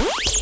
Bye.